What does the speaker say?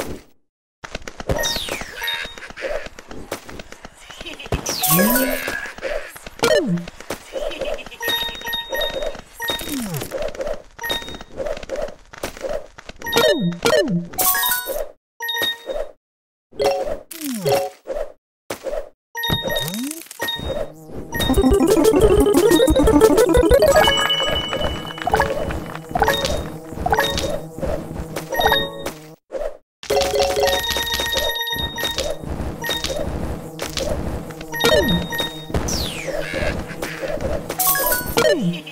Hey! Boom!